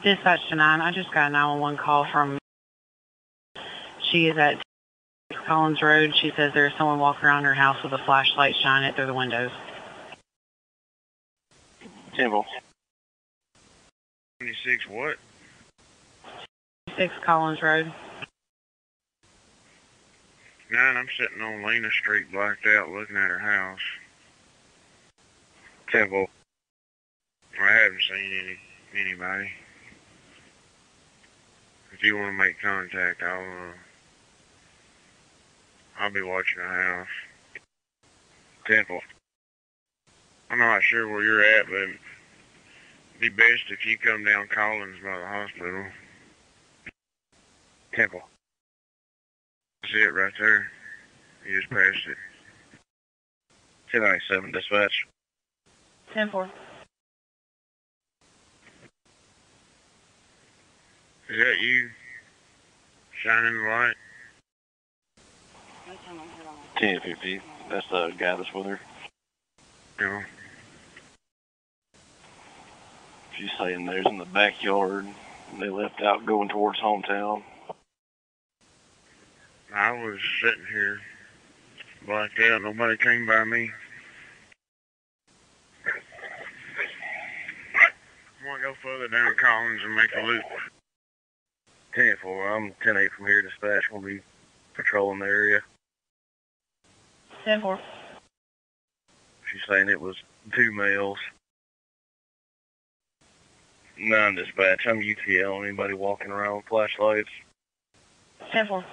Dispatch to 9. I just got a 911 call from. She is at Collins Road. She says there's someone walking around her house with a flashlight shining it through the windows. Temple. 26 what? 6 Collins Road. Nine, I'm sitting on Lena Street blacked out looking at her house. Temple. I haven't seen any anybody. If you want to make contact, I'll uh, I'll be watching the house. Temple. I'm not sure where you're at, but it'd be best if you come down Collins by the hospital. Temple. That's it right there. You just passed it. 297 dispatch. 10 4. Is that you? Shining the light? 1050. That's the guy that's with her. No. She's saying there's in the backyard. They left out going towards hometown. I was sitting here blacked out. Nobody came by me. I want to go further down Collins and make a loop. 10 4. I'm 10 8 from here. Dispatch will be patrolling the area. 10 4. She's saying it was two males. Nine dispatch. I'm UTL. Anybody walking around with flashlights? 10 4.